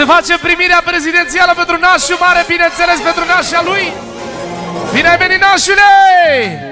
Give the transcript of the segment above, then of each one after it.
Se face primirea prezidențială pentru nașul mare, bineînțeles pentru nașa lui. Bine ai venit, nașule!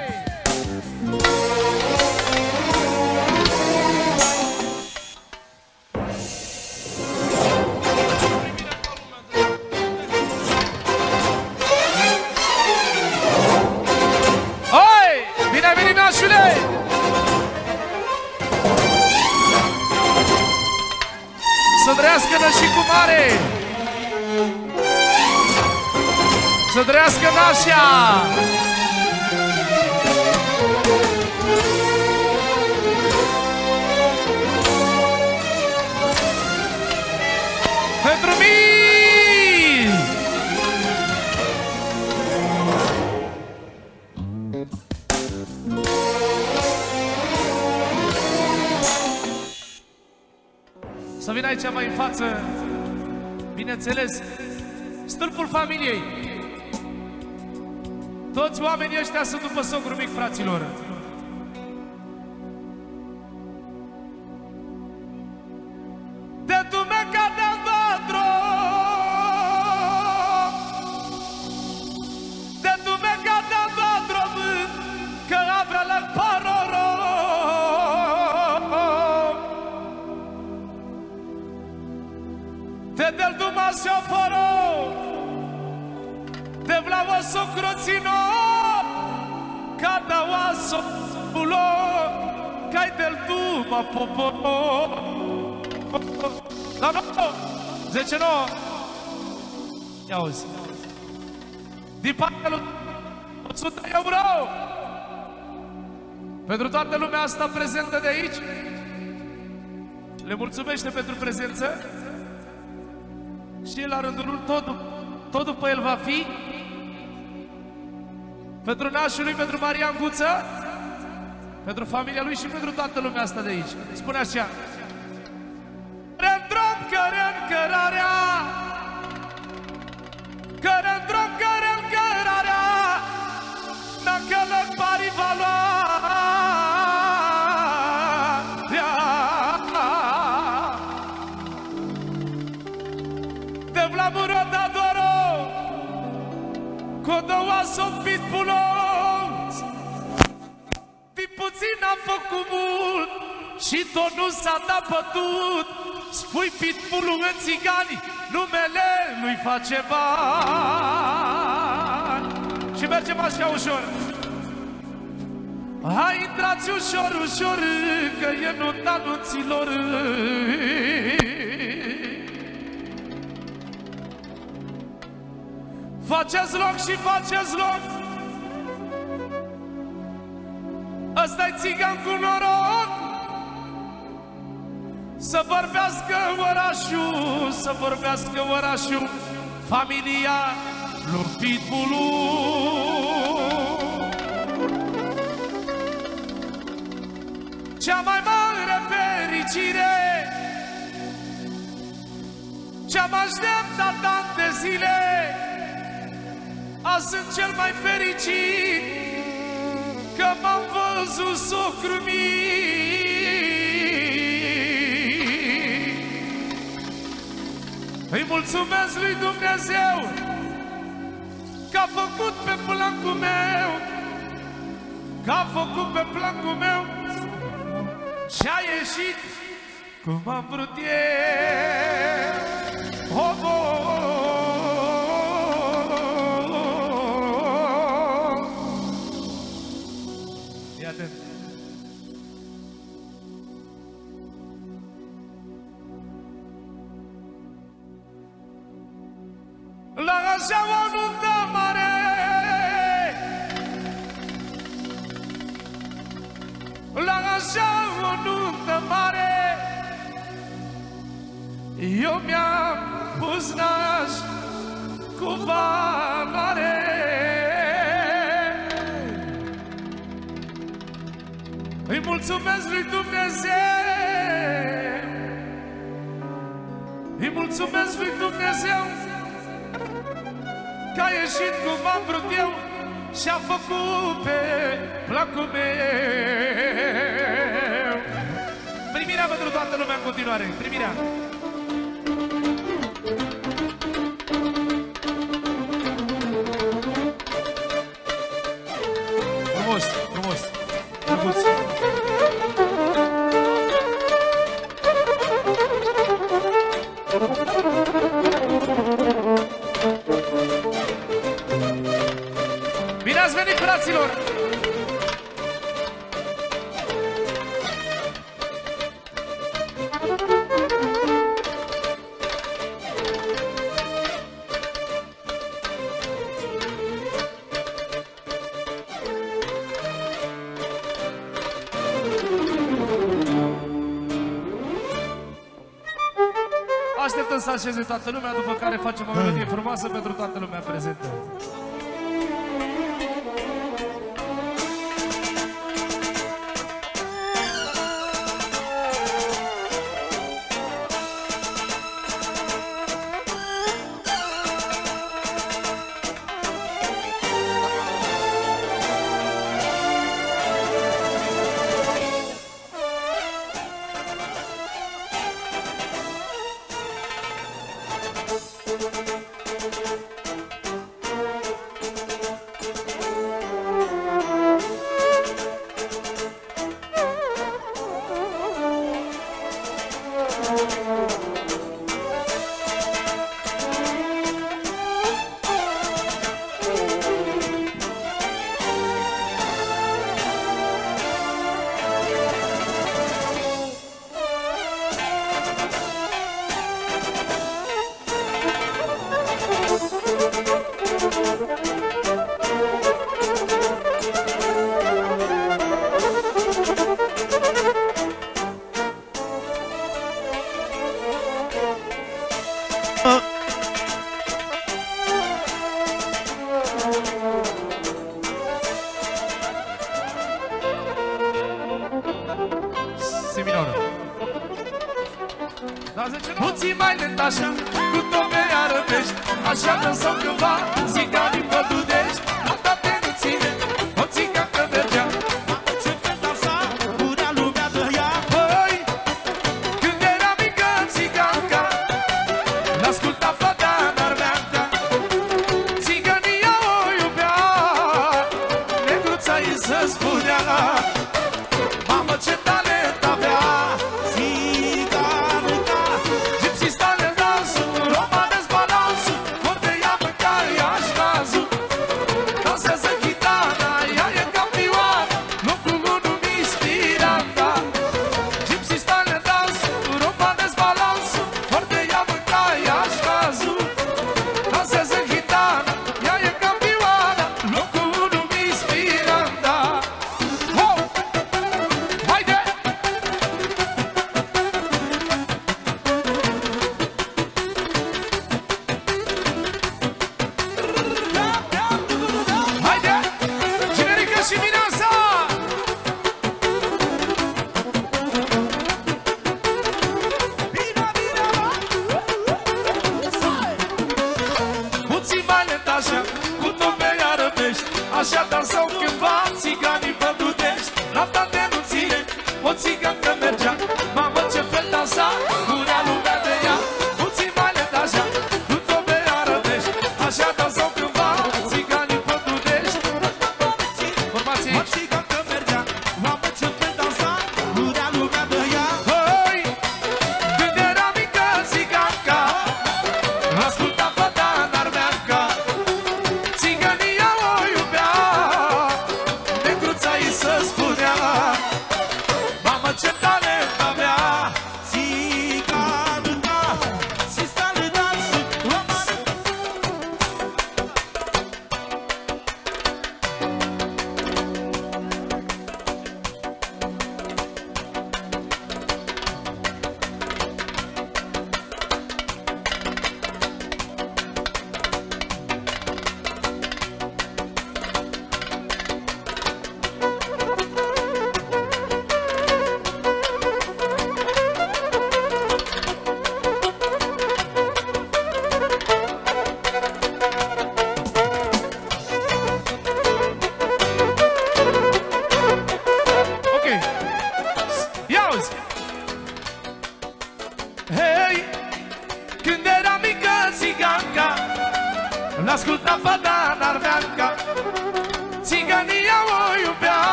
Asta prezentă de aici? Le mulțumește pentru prezență? Și el la rândul lui, tot, tot după el va fi? Pentru nașul lui, pentru Marian Guță, pentru familia lui și pentru toată lumea asta de aici. Spune așa. Rendrom cărăm cărarea Cărândrom Și tot nu s-a dat pătut Spui pitbullul în țigani Numele nu-i face bani. Și mergem așa ușor. Hai intrați ușor, ușor Că e nota anunților Faceți loc și faceți loc. Ăsta-i țigan cu noroc Să vorbească orașul, să vorbească orașul Familia lui Pitbulu. Cea mai mare fericire Ce-am așteptat ani de zile Azi sunt cel mai fericit Că m-am văzut socru Îi mulțumesc lui Dumnezeu Că a făcut pe plancul meu Că a făcut pe plancul meu Și a ieșit cum am vrut eu așa o nuntă mare. La așa o nuntă mare. Eu mi-am pus naș cu valoare. Îi mulțumesc lui Dumnezeu. Îi mulțumesc lui Dumnezeu Că a ieșit cum am vrut eu Și a făcut pe placul meu. Primirea pentru toată lumea în continuare. Primirea toată lumea, după care facem o melodie frumoasă pentru toată lumea prezentă.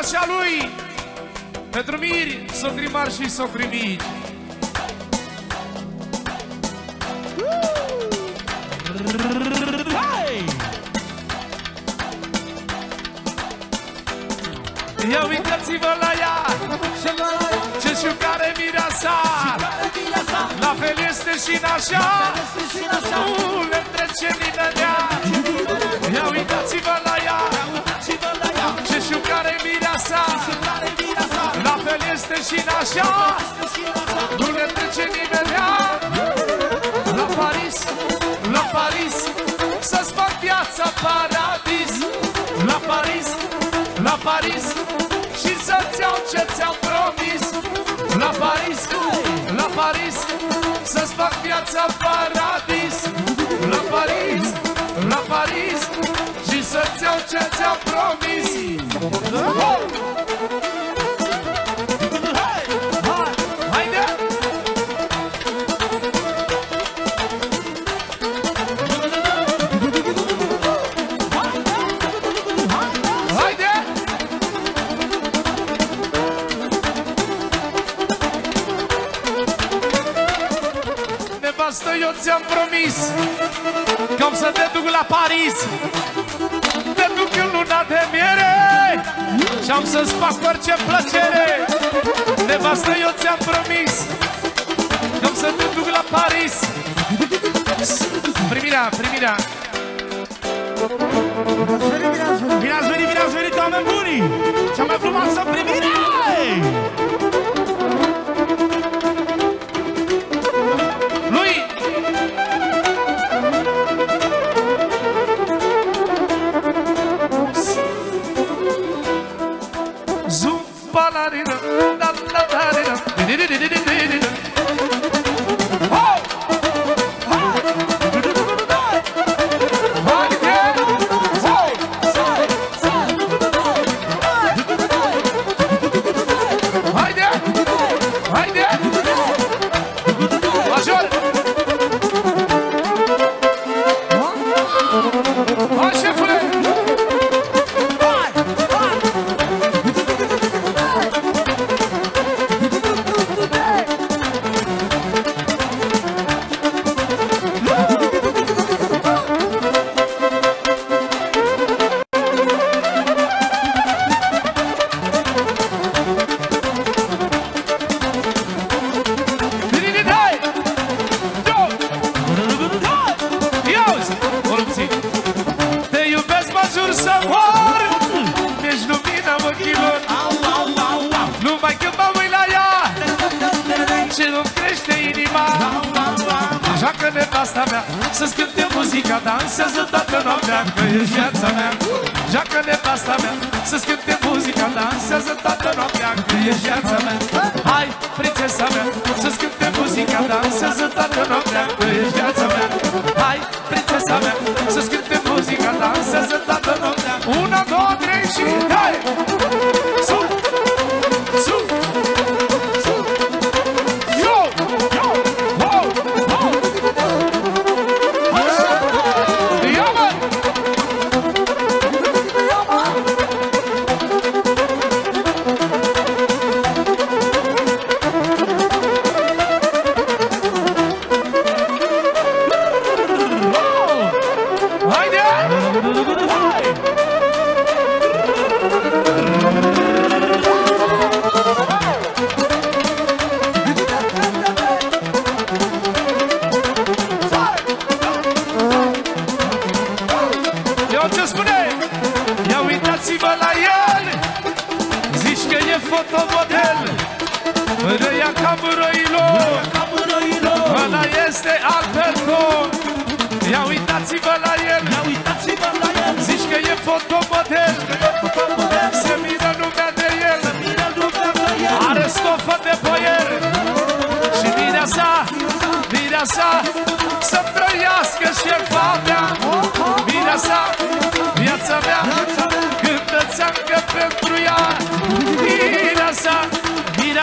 Nașa lui. Pentru miri, socri mari și socri mici Hai! Ia uitați-vă la ea! Ce șucare mireasa! La fel este și nașa! Nu le trece nimeni Ia uitați-vă la ea Ce șucare mireasa La fel este și nașa Nu le trece nimeni La Paris, la Paris Să-ți fac viața paradis. La Paris, la Paris Și să-ți iau ce ți-am promis. La Paris, la Paris Să-ți fac viața paradis să-ți iau ce ți-am promis oh! Haide! Haide! Nevastă, eu ți-am promis Că am să te duc la Paris Și am să-ți fac orice plăcere Nevastă, eu ți-am promis Că am să te duc la Paris Primirea, primirea Bine ați venit, bine ați venit, oameni buni! Cea mai frumoasă primire!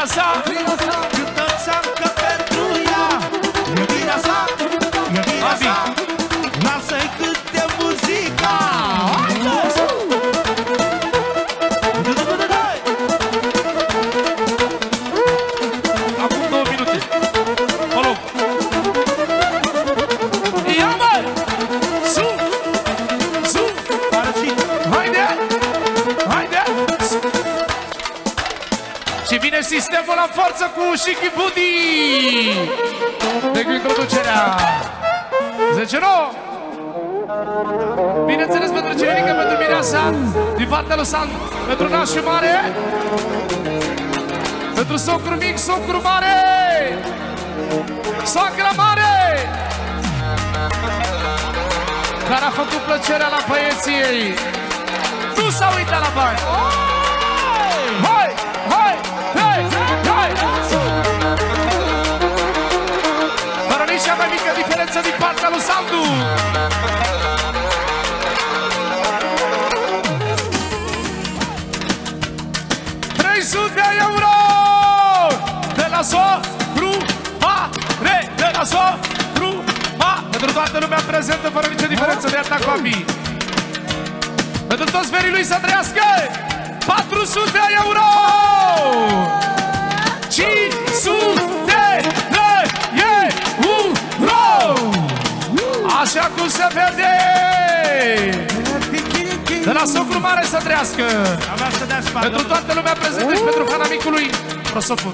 Mirea sa forță cu Shiki Budi! De cu introducerea 10 9 Bineînțeles pentru Generica, pentru Mireasa Din partea lui San, pentru nașul mare Pentru socru mic, socru mare Soacra mare! Care a făcut plăcerea la băieții ei. Nu s-a uitat la bani. Hai, toată lumea prezentă fără nicio diferență de atac cu ambii Pentru toți verii lui să trăiască! 400 de euro! 500 de euro! Așa cum se vede! De la socru mare să trăiască! Pentru toată lumea prezentă și pentru fana micului Prosopul.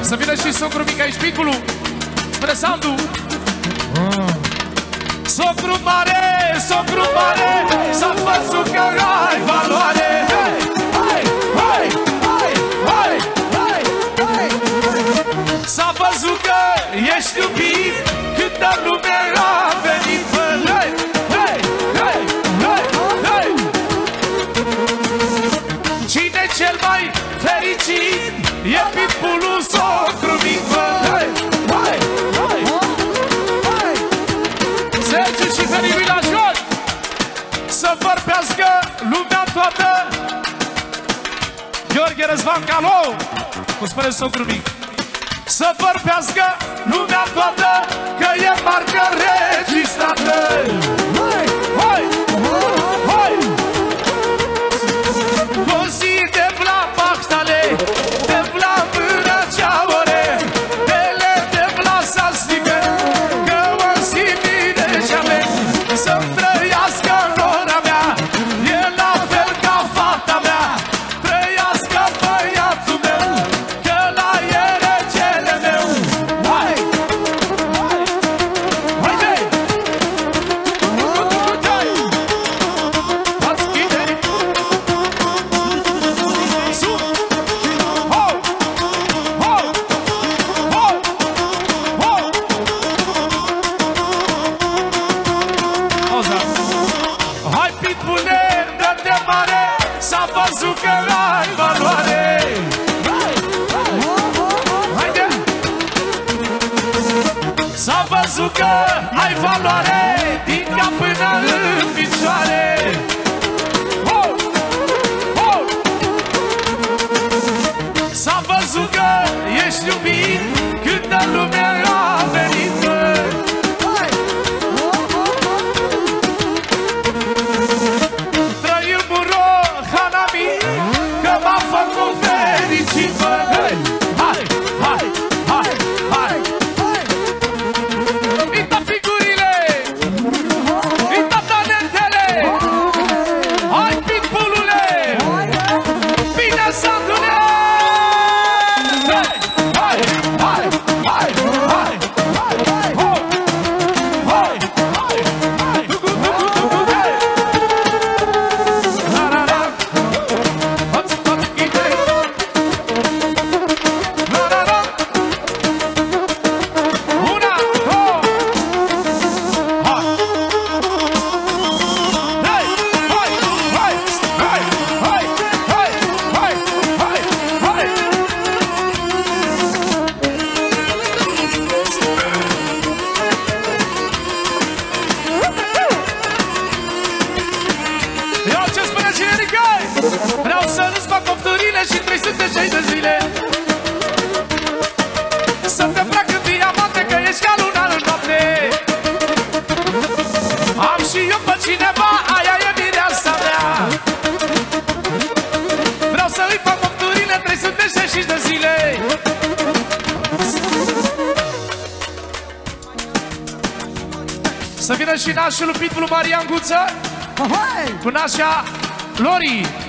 Să vină și socru mic aici, micului Spre Sandu Socru mare, socru mare S-a văzut că ai valoare. Hai, hai, hai, hai, hai, hai S-a văzut că ești iubit Câtă lume a venit cel mai fericit E pitbullul Răzvan Calou Cum spune socru mic. Să vorbească lumea toată Că e marcă registrată. Hai, hai, hai, hai nașul nașa Lori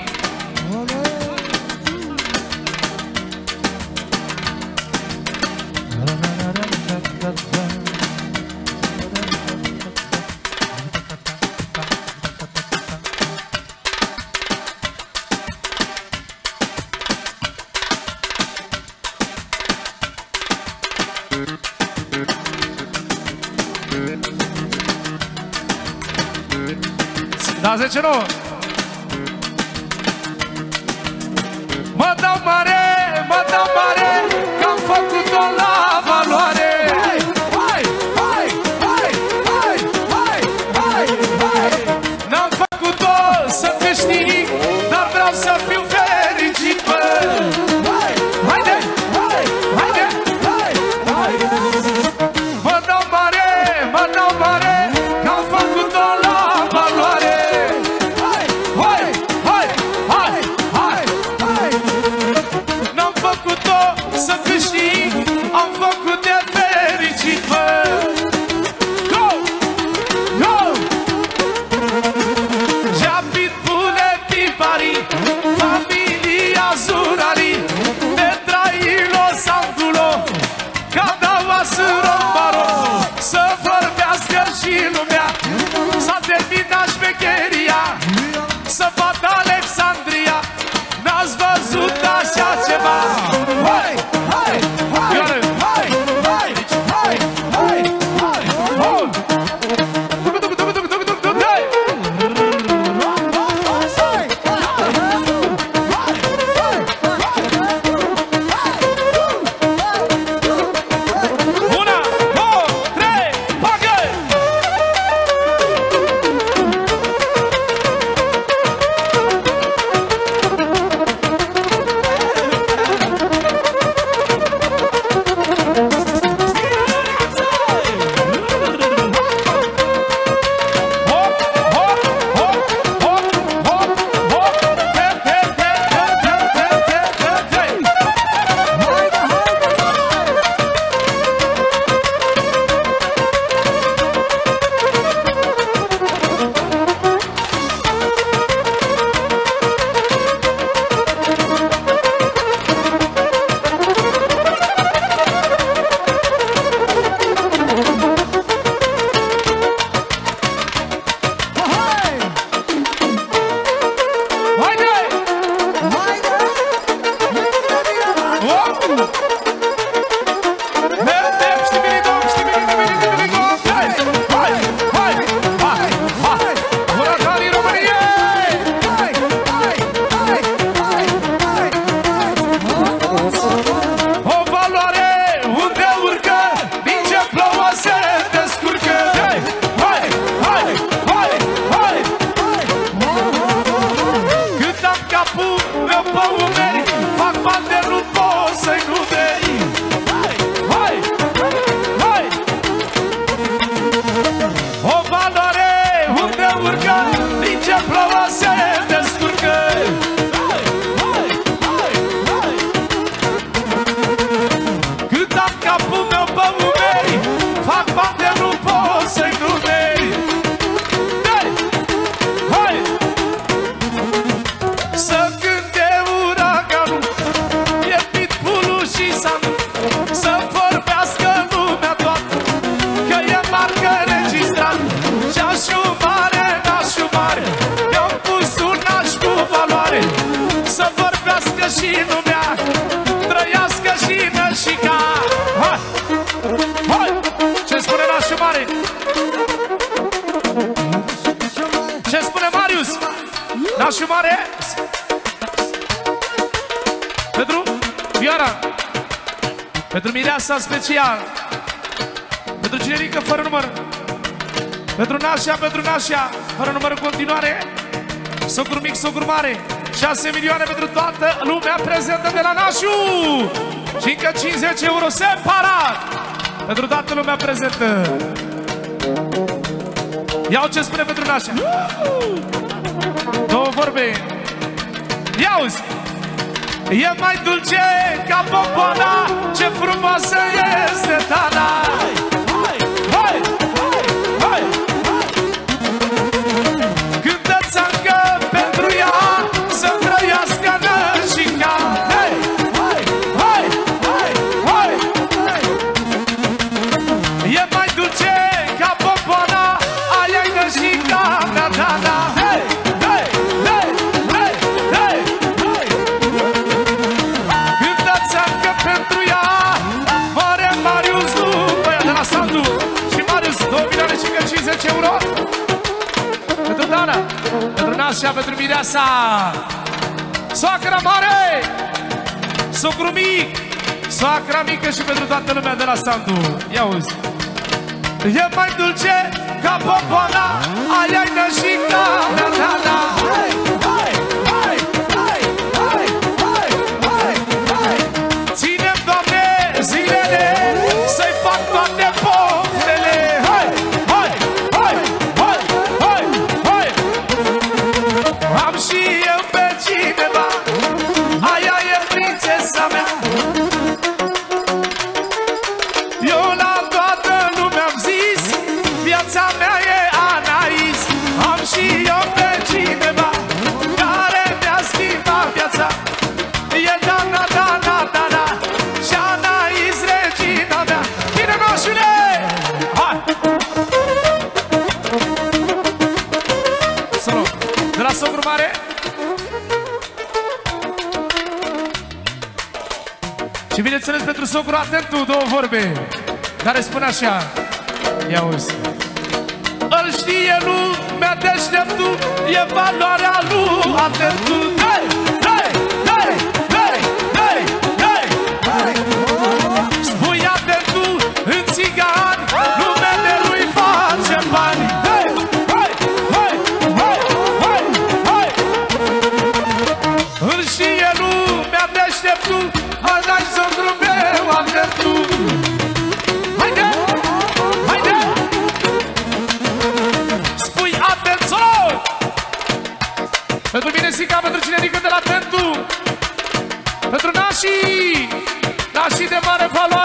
și nu bea Trăiască și nășica Hai! Hai! Ce spune nașul mare? Ce spune Marius? Nașul mare? Pentru Vioara Pentru Mireasa special Pentru generică fără număr Pentru Nașia, pentru Nașia, Fără număr în continuare Socru mic, socru mare 6 milioane pentru toată lumea prezentă de la Nașu! Și încă 50 euro separat! Pentru toată lumea prezentă! Iau ce spune pentru Nașa! Două vorbe! Ia uzi! E mai dulce ca popoana Ce frumoasă este Tana casa Soacra mare! Socru mic! Soacra mică și pentru toată lumea de la Sandu Ia uzi. E mai dulce ca popoana. Aia-i nășica Da, da, da, da. socru tu două vorbe Care spun așa. Ia uite Îl știe lumea deșteptul E valoarea lui. Atentul. Hey, hey, hey, hey, hey, hey, hey. Spui atentul în țigară রাশি রাশি দেবার ভালো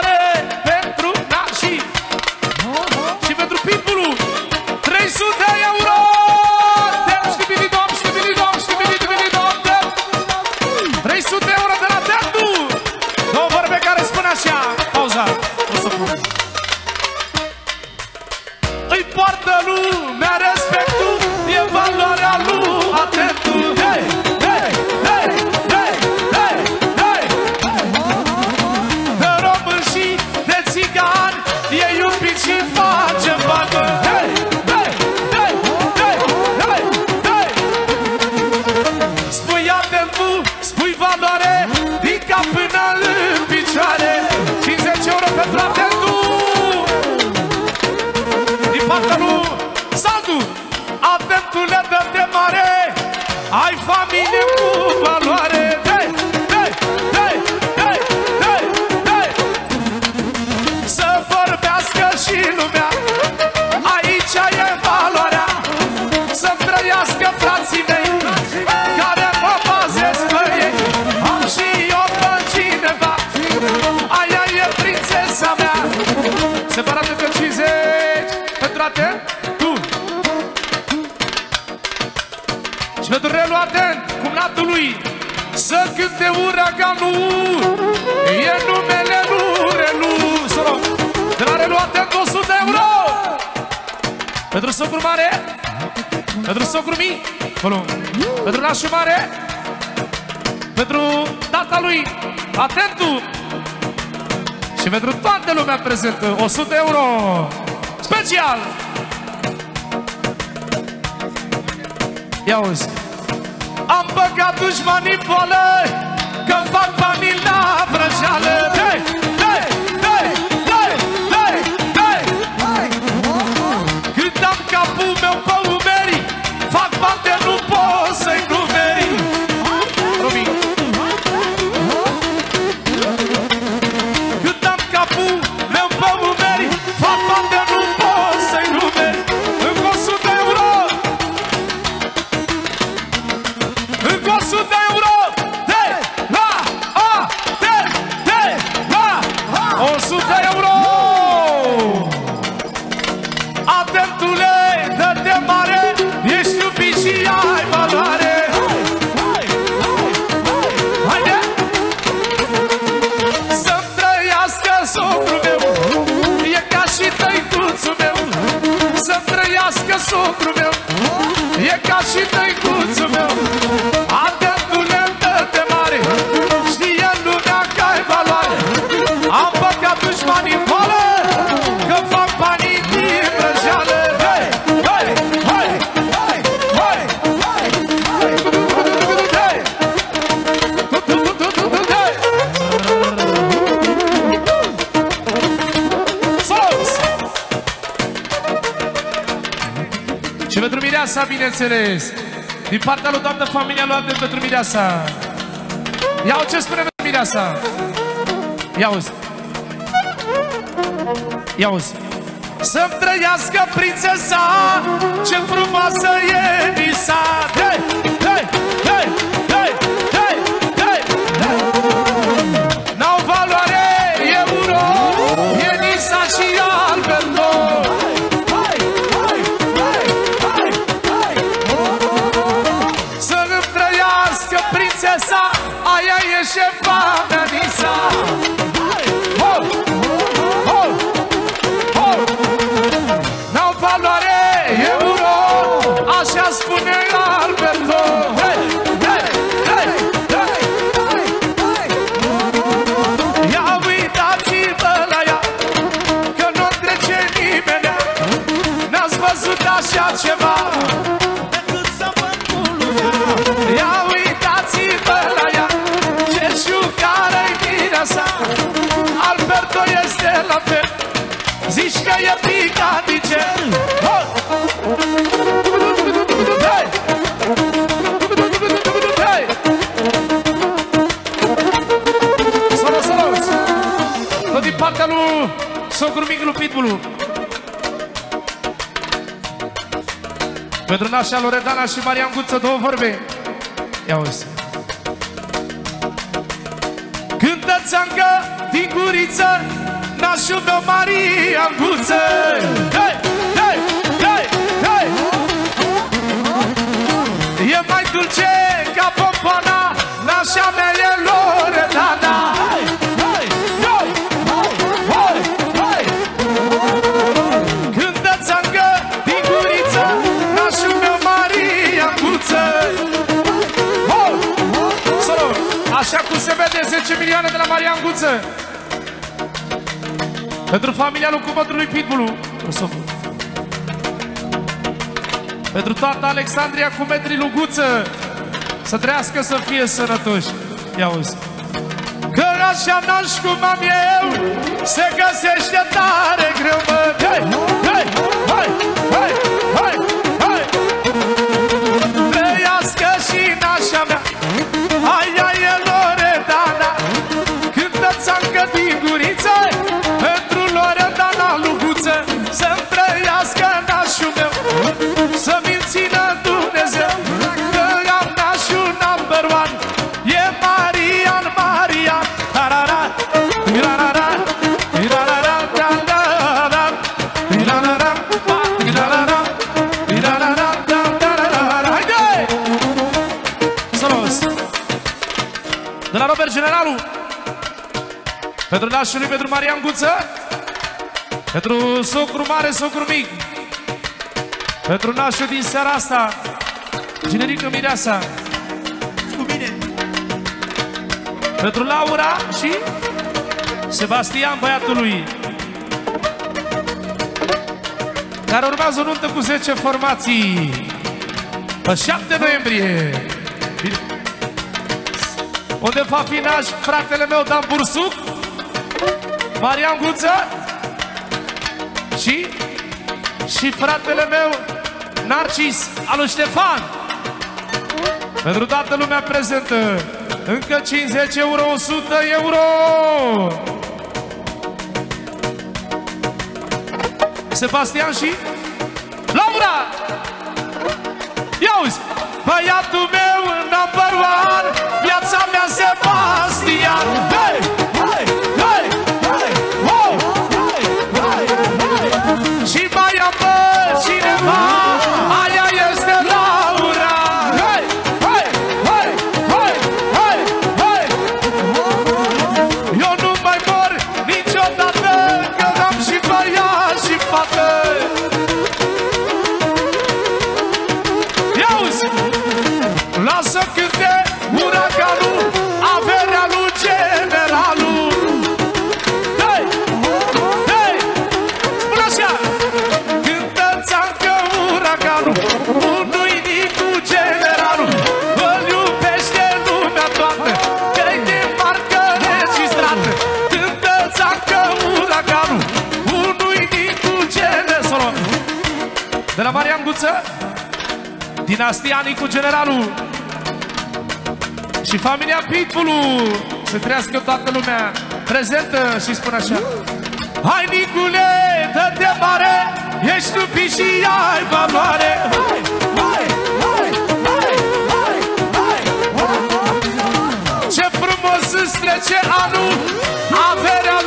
atent, tu. Și pentru relul atent, cumnatul lui Să cânte uraganul. E numele lui Relu Să rog, de la relul atent 100 euro. Pentru socru mare Pentru socru mic Volum. Pentru nașul mare Pentru tata lui Atentul. Și pentru toată lumea prezentă 100 euro! special! Ia uzi. Am băgat dușmanii poală Că fac banii la vrăjeală hey, hey, hey, hey, hey, hey. Cât am capul bineînțeles Din partea lui toată familia luată pentru Mireasa. Ia ce spune Mireasa. Ia uzi. Ia uzi. Să-mi trăiască prințesa Ce frumoasă e Nisa nașa Loredana și Marian Guță două vorbe. Ia uzi Cântă țancă din guriță Nașul meu Marian Guță Hei, hei, hei, hei! E mai dulce ca pompona Nașa mea e Loredana la Marian Guță Pentru familia lui cumătrului Pitbull Pentru toată Alexandria cu metrii Luguță Să trăiască să fie sănătoși. Ia uzi. Că așa naș cum am eu Se găsește tare greu, mă. Hei, hei, hei, hei, nașului, pentru Marian Guță Pentru socru mare, socru mic Pentru nașul din seara asta Generică Mireasa. Cu mine. Pentru Laura și Sebastian, băiatul lui Care urmează o nuntă cu 10 formații. Pe 7 noiembrie. Bine. Unde va fi naș fratele meu Dan Bursuc Marian Guță Și Și fratele meu Narcis al lui Ștefan. Pentru toată lumea prezentă Încă 50 euro, 100 euro. Sebastian și Laura. Ia uzi Băiatul De la Marian Guță Dinastia Nicu Generalul. Și familia Pitbull Să trăiască toată lumea Prezentă și spune așa. Hai Nicule, dă-te mare Ești stupid și ai valoare. Hai, hai, hai, hai, hai, hai, hai. Ce frumos îți trece anul Averea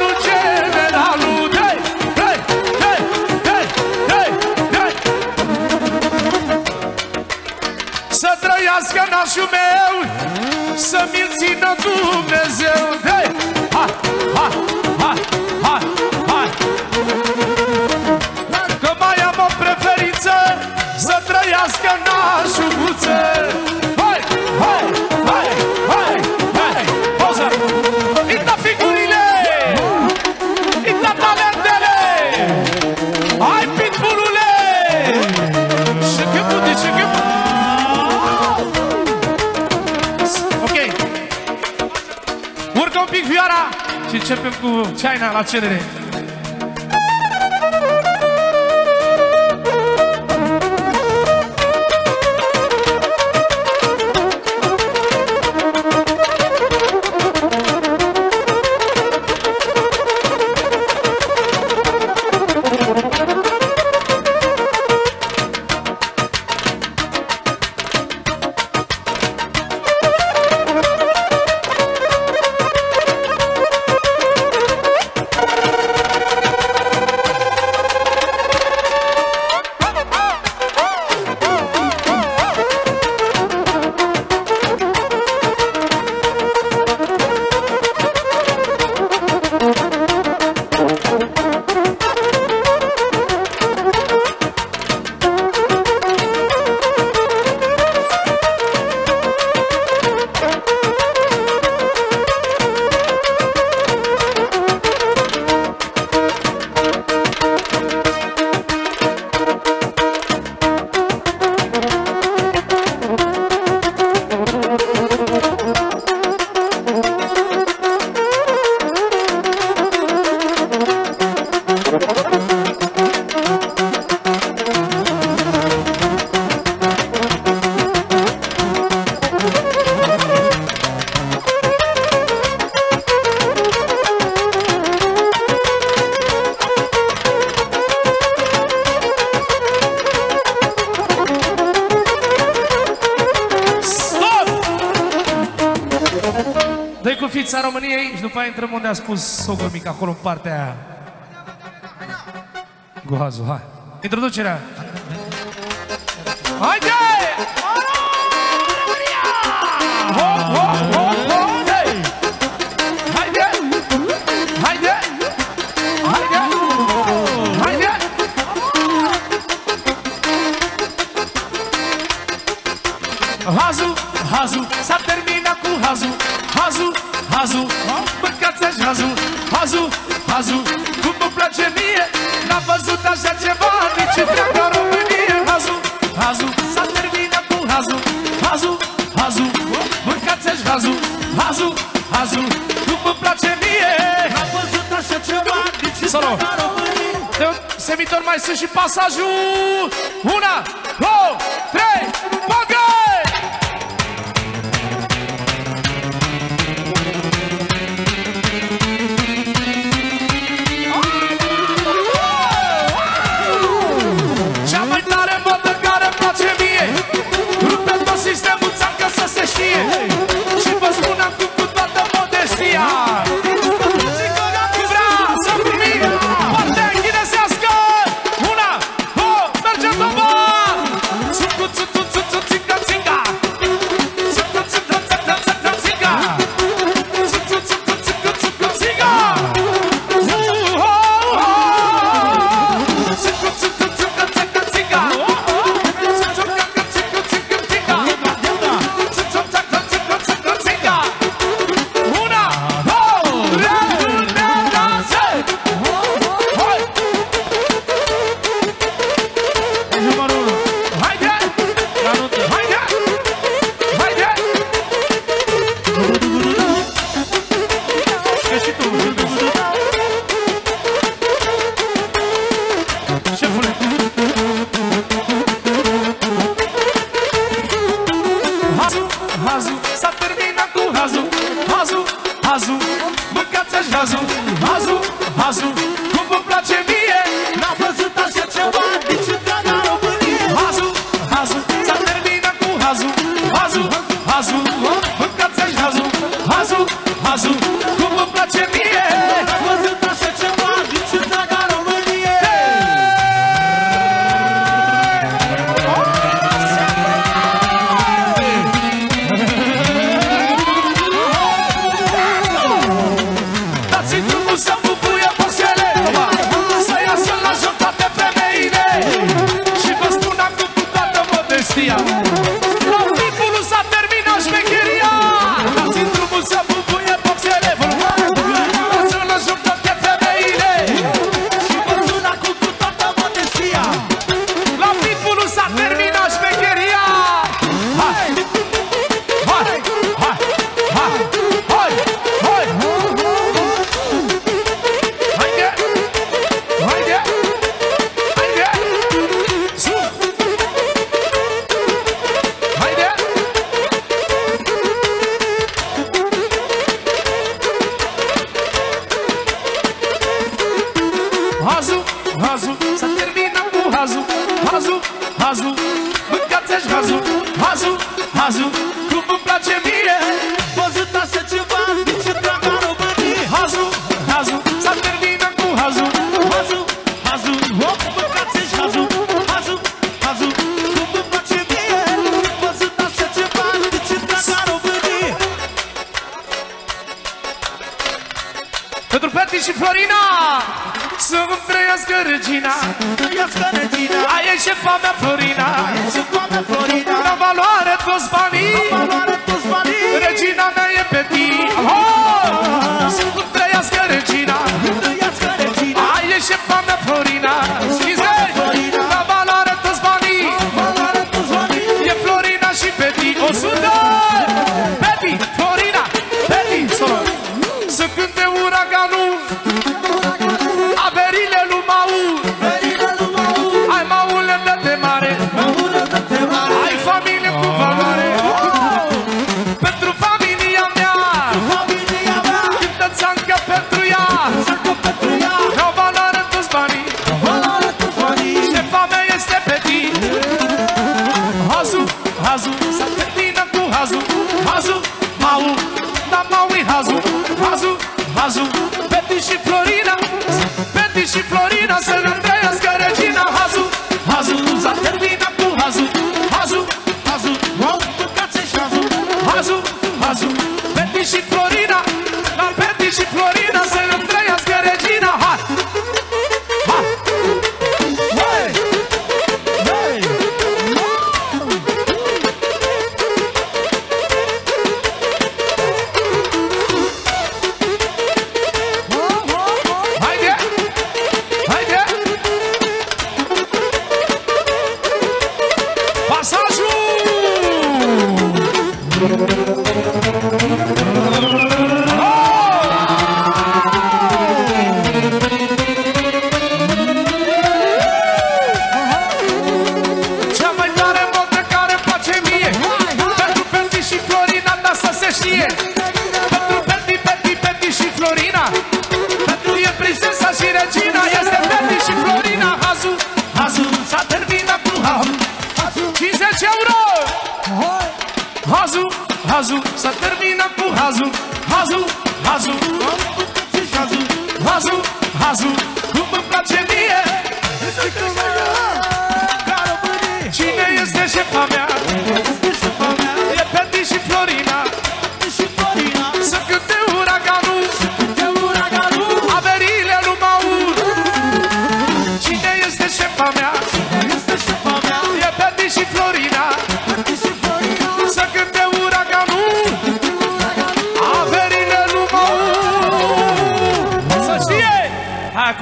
nașul meu Să mi-l țină Dumnezeu. Dai, hai, hai, hai, hai, hai Că mai am o preferință Să trăiască nașul începem cu ceaina la cerere. Aia intrăm unde a spus socrul mic, acolo în partea aia. Guhazu, hai. Introducerea.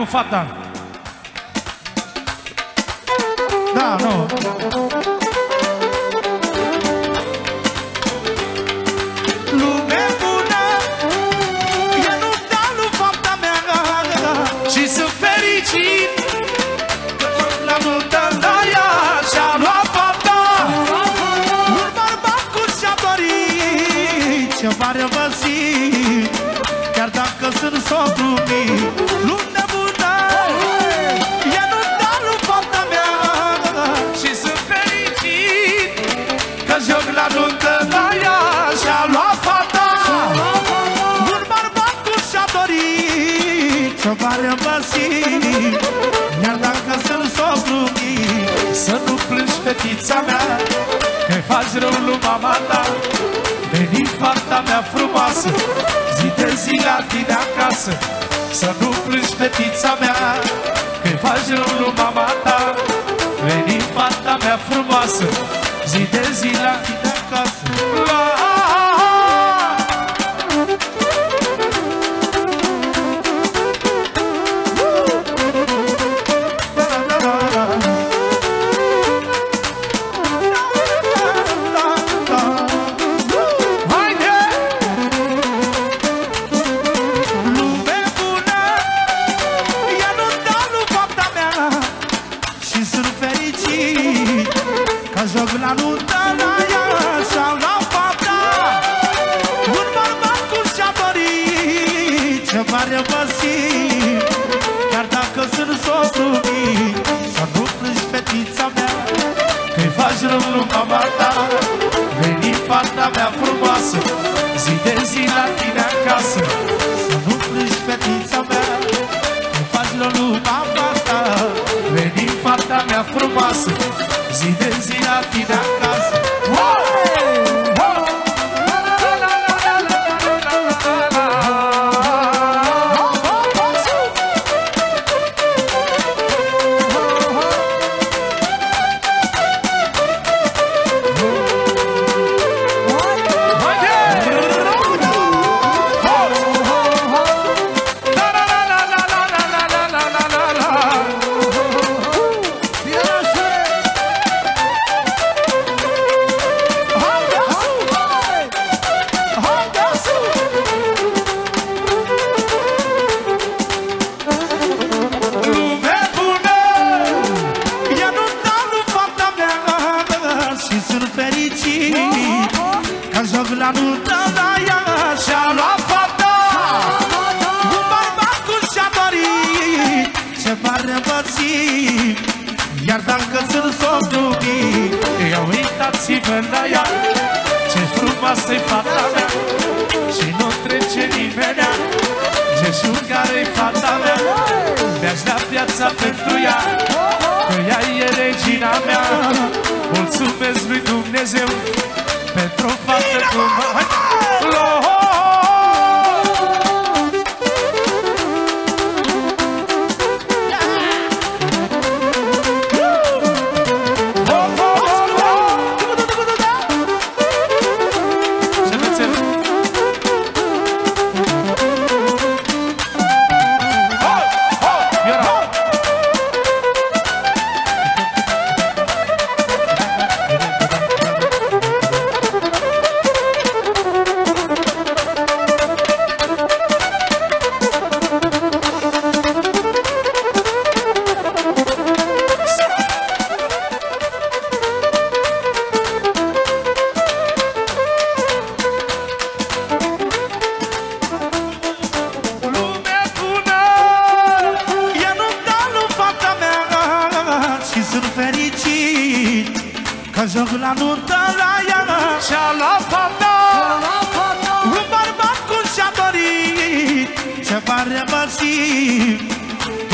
Hai frumoasă Zi de zi la tine.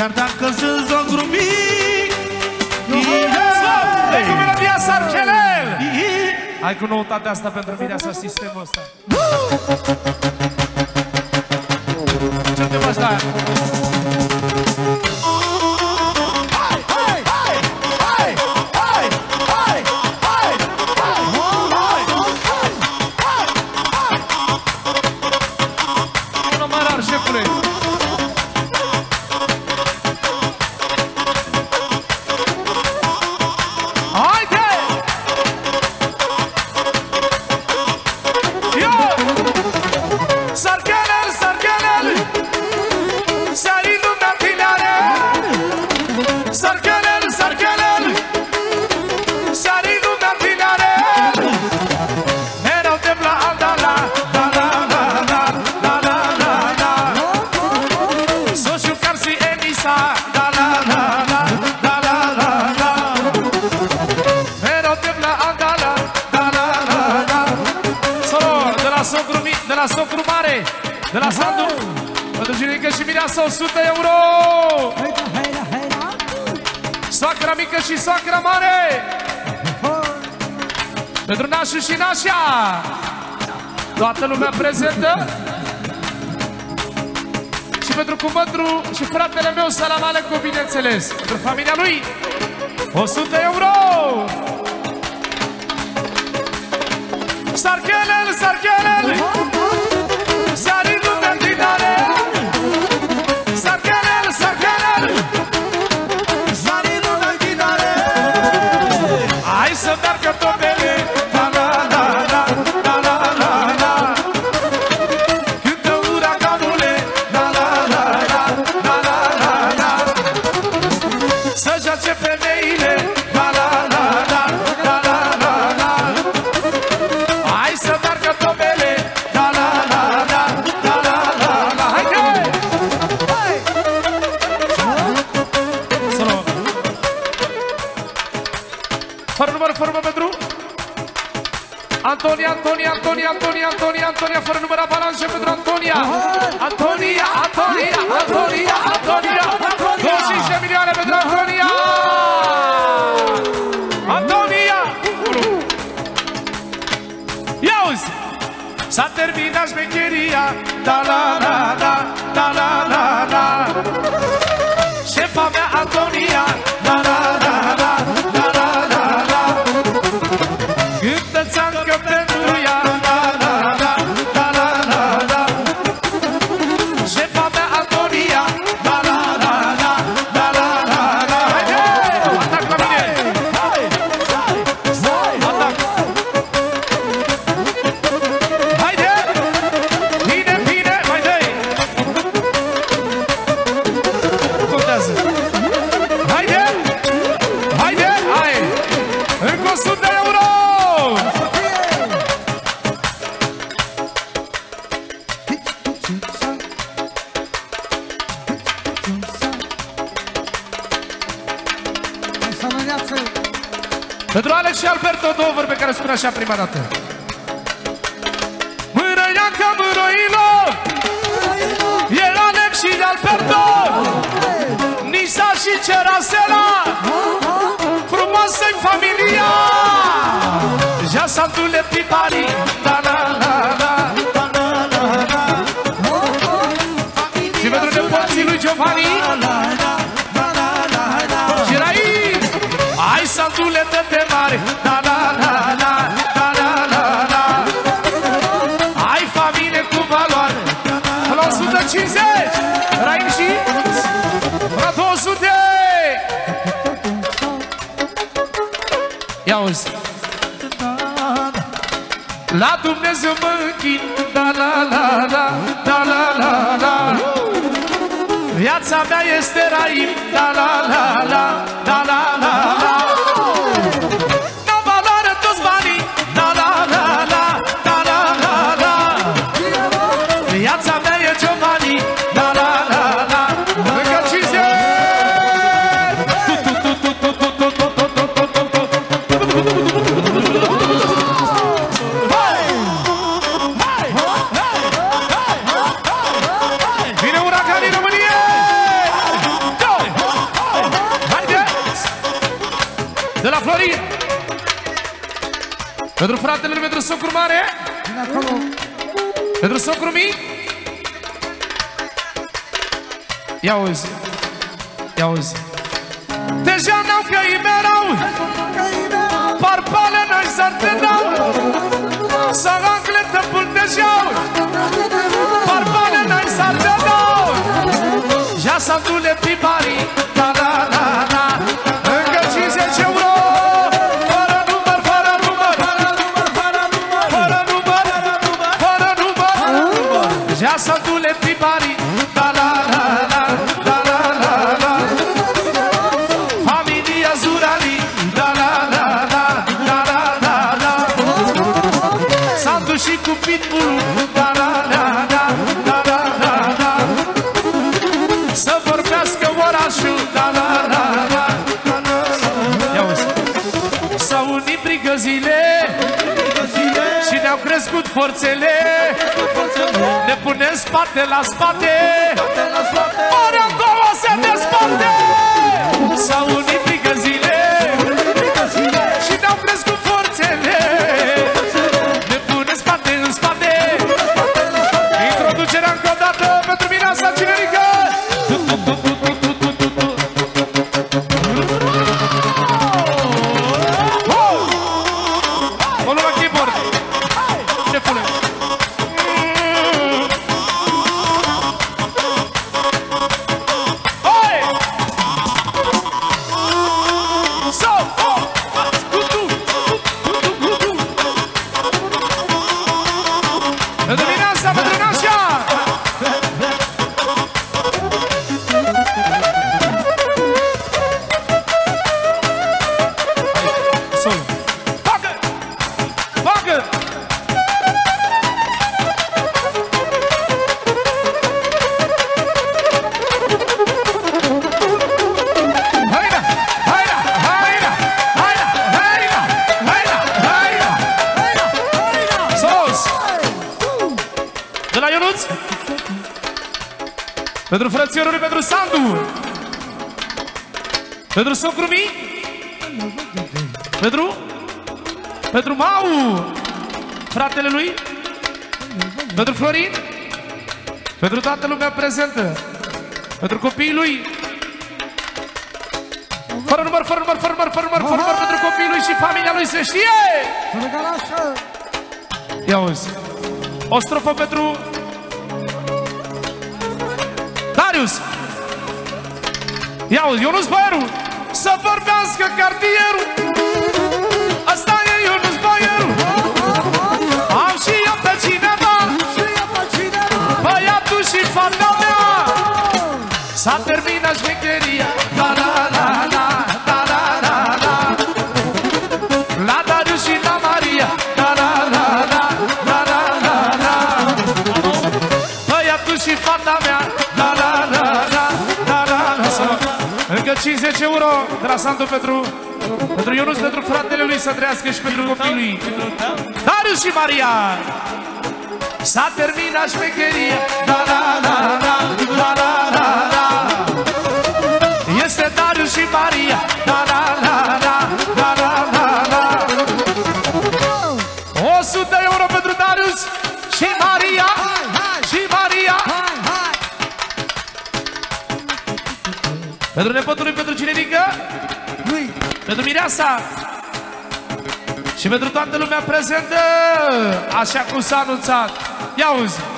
Chiar dacă sunt zongru mic Hai cu melodia Sarcelel Hai cu noutatea asta pentru mine, asta sistemul ăsta. Ce te faci la? 100 euro! Sacra mică și sacra mare! Pentru nașul și nașa! Toată lumea prezentă! Și pentru cumătru și fratele meu, salam alecum, bineînțeles! Pentru familia lui, 100 euro! formă pentru Antonia, Antonia, Antonia, Antonia, Antonia, Antonia, fără număr avalanșe pentru Antonia. Antonia, Antonia, Antonia, Antonia, 25 de milioane pentru Antonia. Antonia! Ia uzi! S-a terminat șmecheria, da la la la, da la la la. Șefa mea Antonia, spune așa prima dată. Mâna Ianca Mâroilor, el Alec și Alberto, Nisa și Cerasela, frumoasă-i familia, ja s-a da, da, da. Dumnezeu mă închin Da, la, la, la, da, la, la, la. Viața mea este rai Da, la, la, la, da, la, la, la. te las maté. Pentru Socrumi. Pentru? Pentru Mau, fratele lui? Pentru Florin? Pentru toată lumea prezentă? Pentru copiii lui? Fără număr, fără număr, fără număr, fără număr, fără număr pentru copiii lui și familia lui se știe! Ia uzi! O strofă pentru... Darius! Ia uzi, Ionuț Băieru! strică cartierul Asta e Ionuț Boieru. Am și eu pe cineva Băiatul și fata mea. S-a terminat șmecheria. pasantul pentru, pentru Ionuț, pentru fratele lui să trăiască și pentru copiii lui. Darius și Maria! S-a terminat șmecheria, da, da, da, da, da, da, da, da. Este Darius și Maria, da, da, pentru Mireasa și pentru toată lumea prezentă, așa cum s-a anunțat. Ia uzi!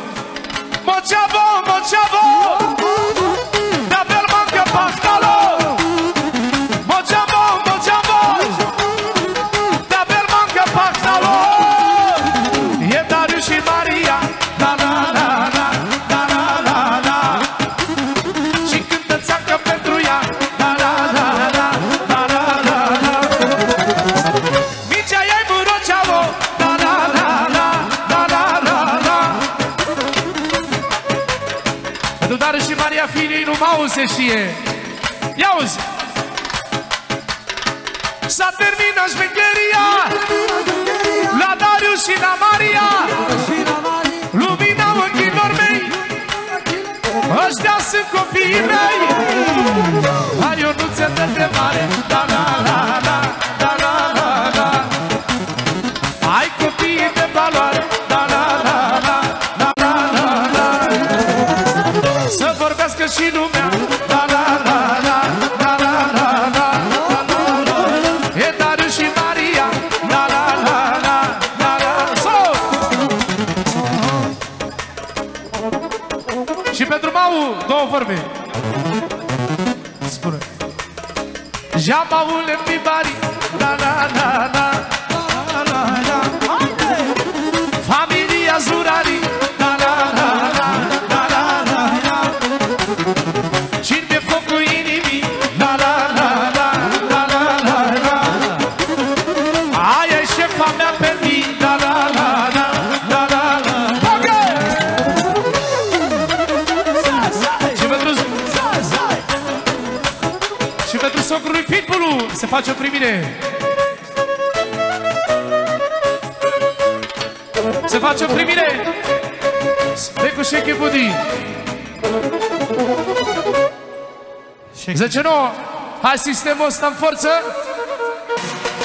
Hai sistemul ăsta în forță.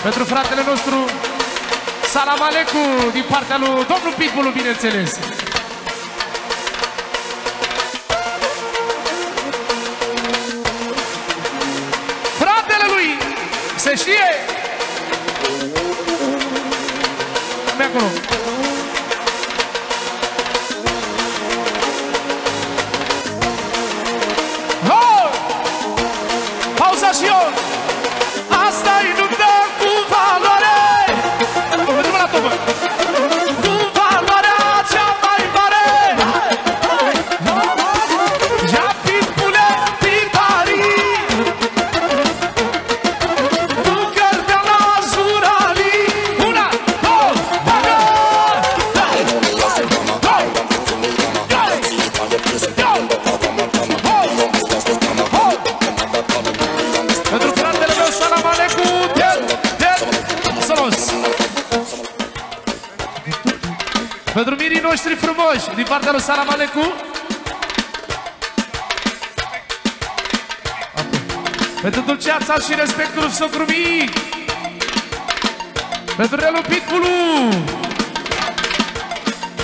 Pentru fratele nostru Salam Alecu Din partea lui domnul Pitbull bineînțeles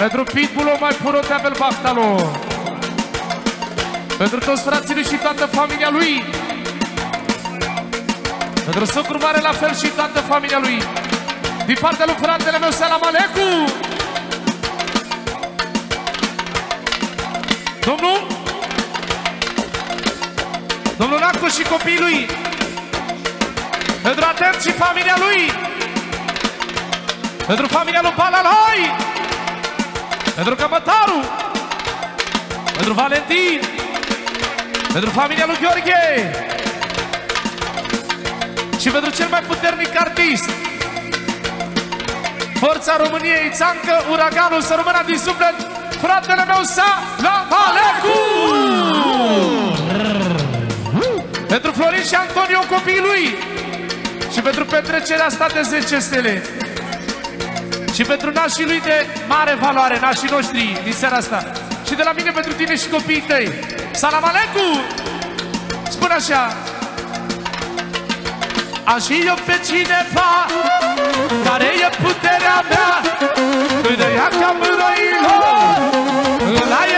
Pentru Pitbulu mai puro te apel baftalo Pentru toți frații lui și toată familia lui. Pentru socru mare la fel și toată familia lui. Din partea lui fratele meu, salam alecu! Domnul? Domnul Nacu și copiii lui. Pentru Atent și familia lui. Pentru familia lui Palalhoi Pentru Cămătaru Pentru Valentin Pentru familia lui Gheorghe și pentru cel mai puternic artist Forța României, Țancă, Uraganul, să rămână din suflet Fratele meu, Salam Alecu! Pentru Florin și Antonio, copiii lui Și pentru petrecerea asta de 10 stele Și pentru nașii lui de mare valoare, nașii noștri din seara asta. Și de la mine pentru tine și copiii tăi. Salam Alecu! Spune așa. Am și eu pe cineva Care e puterea mea Îi ea ca mânoilor Ăla e Antonio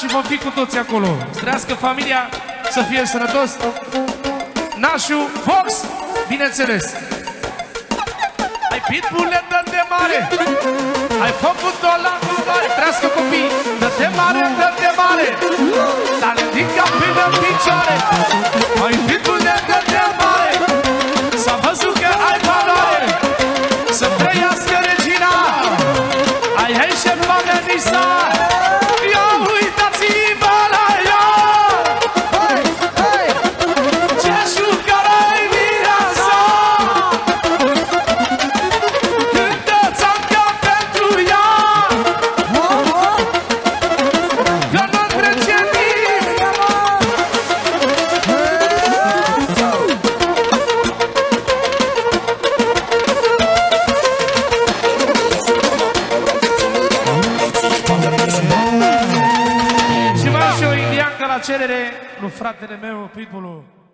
și vom fi cu toți acolo. Strească familia să fie sănătos. Nașu, Fox, bineînțeles. Ai pitbull, dă de mare! Ai făcut-o la mare! Trească copii! dă de mare, dă de mare! Dar ridică până în picioare! Ai pitbull, dă-te carattere mio piccolo